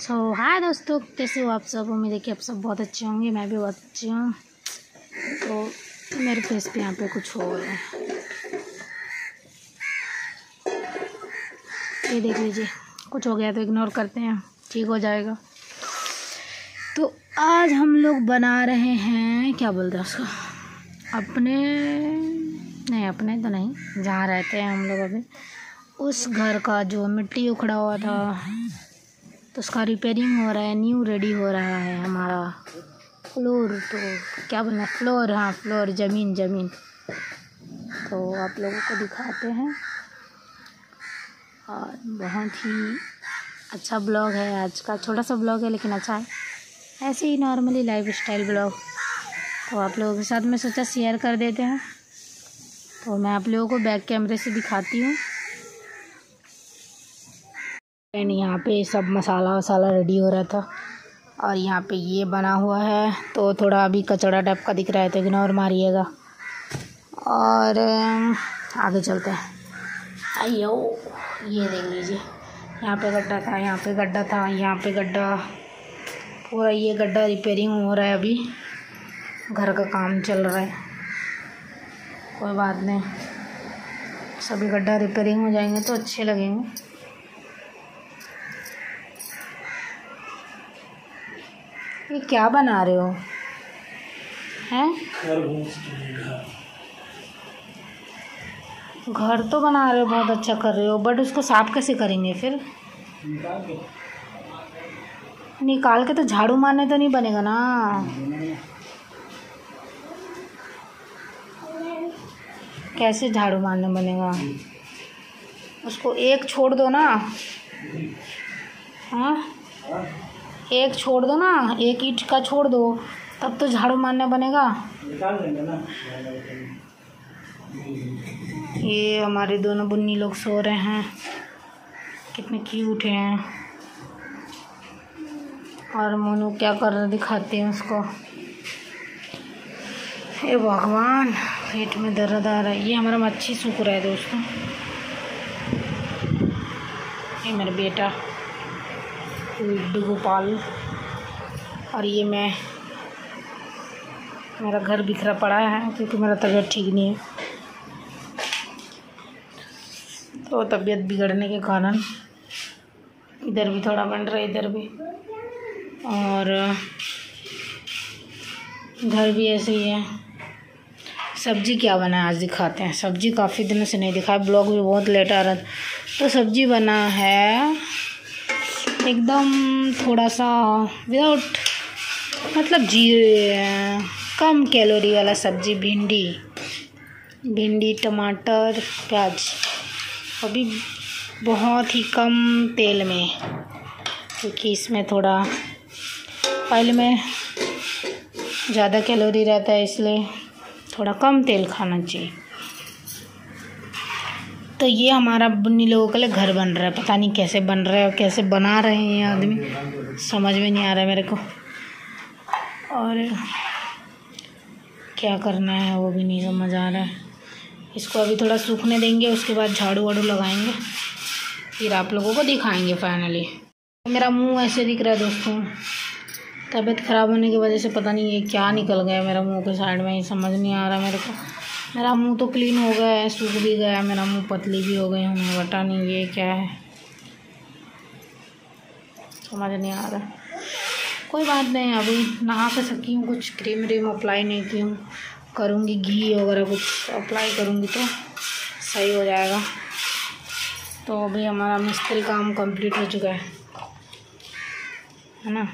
सो so, हाय दोस्तों कैसे हो आप सब? उम्मीद है कि आप सब बहुत अच्छे होंगे मैं भी बहुत अच्छी हूँ। तो मेरे फेस पे यहाँ पे कुछ हो रहा है। ये देख लीजिए कुछ हो गया तो इग्नोर करते हैं ठीक हो जाएगा। तो आज हम लोग बना रहे हैं क्या बोलते हैं उसको? अपने नहीं अपने तो नहीं जहाँ रहते हैं हम लोग अभी उस घर का जो मिट्टी उखड़ा हुआ था। तो उसका रिपेयरिंग हो रहा है न्यू रेडी हो रहा है हमारा फ्लोर तो क्या बोलना फ्लोर हाँ फ्लोर ज़मीन ज़मीन। तो आप लोगों को दिखाते हैं। और बहुत ही अच्छा ब्लॉग है, आज का छोटा सा ब्लॉग है, लेकिन अच्छा है। ऐसे ही नॉर्मली लाइफ स्टाइल ब्लॉग तो आप लोगों के साथ मैं सोचा शेयर कर देते हैं। तो मैं आप लोगों को बैक कैमरे से दिखाती हूँ। एंड यहाँ पे सब मसाला वसाला रेडी हो रहा था। और यहाँ पे ये बना हुआ है। तो थोड़ा अभी कचड़ा टाइप का दिख रहा है तो इग्नोर मारिएगा। और आगे चलते हैं। आइयो ये देख लीजिए। यहाँ पे गड्ढा था, यहाँ पे गड्ढा था, यहाँ पे गड्ढा। पूरा ये गड्ढा रिपेयरिंग हो रहा है अभी। घर का काम चल रहा है। कोई बात नहीं। सभी गड्ढा रिपेयरिंग हो जाएँगे तो अच्छे लगेंगे। ये क्या बना रहे हो? हैं? घर तो बना रहे हो, बहुत अच्छा कर रहे हो बट उसको साफ़ कैसे करेंगे फिर? निकाल के तो झाड़ू मारने तो नहीं बनेगा ना। कैसे झाड़ू मारने बनेगा? उसको एक छोड़ दो ना। हाँ? एक छोड़ दो ना एक ईट का छोड़ दो तब तो झाड़ू मारने बनेगा। ये हमारे दोनों बुन्नी लोग सो रहे हैं। कितने क्यूट हैं। और मोनू क्या कर रहे दिखाते हैं उसको। ये भगवान पेट में दर्द आ रहा है। ये हमारा मच्छी सूख रहा है दोस्तों। ये मेरा बेटा। लड्डू गोपाल। और ये मैं, मेरा घर बिखरा पड़ा है क्योंकि मेरा तबीयत ठीक नहीं है। तो तबीयत बिगड़ने के कारण इधर भी थोड़ा बन रहा है, इधर भी। और घर भी ऐसे ही है। सब्ज़ी क्या बना है आज दिखाते हैं। सब्ज़ी काफ़ी दिनों से नहीं दिखाया, ब्लॉग भी बहुत लेट आ रहा था। तो सब्ज़ी बना है एकदम थोड़ा सा विदाउट मतलब जी, कम कैलोरी वाला सब्ज़ी, भिंडी। भिंडी, टमाटर, प्याज। अभी बहुत ही कम तेल में, क्योंकि इसमें थोड़ा ऑयल में ज़्यादा कैलोरी रहता है, इसलिए थोड़ा कम तेल खाना चाहिए। तो ये हमारा बुन्नी लोगों के लिए घर बन रहा है। पता नहीं कैसे बन रहा है और कैसे बना रहे हैं ये आदमी। समझ में नहीं आ रहा है मेरे को। और क्या करना है वो भी नहीं समझ आ रहा है। इसको अभी थोड़ा सूखने देंगे, उसके बाद झाड़ू वाड़ू लगाएँगे। फिर आप लोगों को दिखाएँगे फाइनली मेरा मुँह ऐसे दिख रहा है दोस्तों। तबीयत ख़राब होने की वजह से पता नहीं ये क्या निकल गया मेरा मुँह के साइड में, ये समझ नहीं आ रहा मेरे को। मेरा मुँह तो क्लीन हो गया है, सूख भी गया मेरा मुँह पतली भी हो गई हूँ बता नहीं ये क्या है। समझ नहीं आ रहा। कोई बात नहीं, अभी नहा कर सकी हूँ, कुछ क्रीम व्रीम अप्लाई नहीं की हूँ। करूँगी घी वगैरह कुछ अप्लाई करूँगी तो सही हो जाएगा। तो अभी हमारा मिस्त्री काम कंप्लीट हो चुका है। है ना?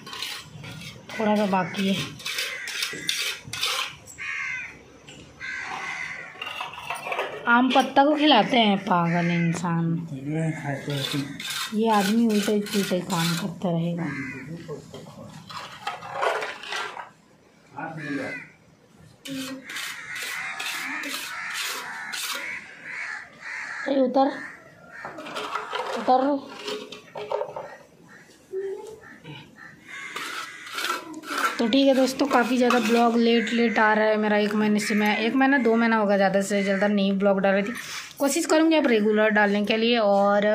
थोड़ा सा बाकी है। आम पत्ता को खिलाते हैं, पागल इंसान। ये आदमी उल्टे चूटे काम करता रहेगा। उतर। उतर। तो ठीक है दोस्तों, काफ़ी ज़्यादा ब्लॉग लेट लेट आ रहा है मेरा एक महीने से। मैं एक महीना, दो महीना होगा ज़्यादा से ज़्यादा नहीं ब्लॉग डाल रही थी। कोशिश करूँगी आप रेगुलर डालने के लिए और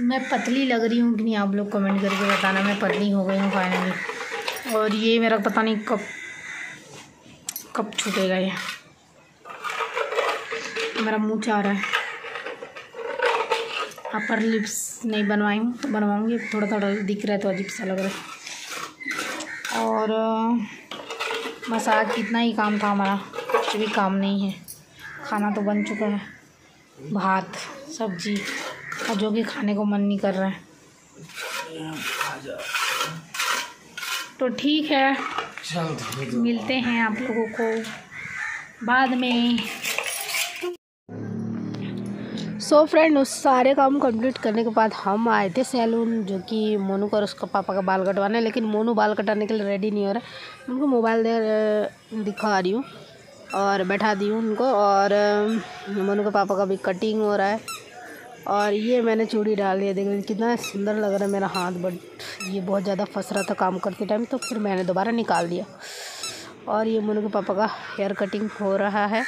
मैं पतली लग रही हूँ कि नहीं, आप लोग कमेंट करके बताना। मैं पतली हो गई हूँ फाइनली और ये मेरा पता नहीं कब कब छूटेगा ये। मेरा मुँह चाह रहा है। अपर लिप्स नहीं बनवाई हूँ तो बनवाऊँगी। थोड़ा थोड़ा दिख रहा है तो अजीब सा लग रहा है। और मसाज कितना ही काम था हमारा कुछ भी काम नहीं है। खाना तो बन चुका है। भात सब्ज़ी और जो कि खाने को मन नहीं कर रहा है। तो ठीक है। मिलते हैं आप लोगों को बाद में। सो so फ्रेंड उस सारे काम कंप्लीट करने के बाद हम आए थे सैलून, जो कि मोनू का और उसका पापा का बाल कटवाना। है लेकिन मोनू बाल कटाने के लिए रेडी नहीं हो रहा। है उनको मोबाइल दे दिखा रही हूँ और बैठा दी हूँ उनको और मोनू के पापा का भी कटिंग हो रहा है। और ये मैंने चूड़ी डाल दिया देख कितना सुंदर लग रहा है मेरा हाथ बट ये बहुत ज़्यादा फंस रहा था काम करते टाइम तो फिर मैंने दोबारा निकाल दिया। और ये मोनू के पापा का हेयर कटिंग हो रहा है।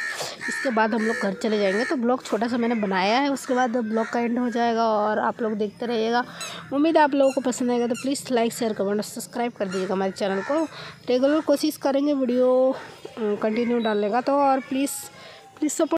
इसके बाद हम लोग घर चले जाएँगे। तो ब्लॉग छोटा सा मैंने बनाया है, उसके बाद ब्लॉग का एंड हो जाएगा और आप लोग देखते रहिएगा। उम्मीद है आप लोगों को पसंद आएगा तो प्लीज़ लाइक शेयर कमेंट और सब्सक्राइब कर दीजिएगा हमारे चैनल को। रेगुलर कोशिश करेंगे वीडियो कंटिन्यू डालने का तो और प्लीज़ प्लीज़ सपोर्ट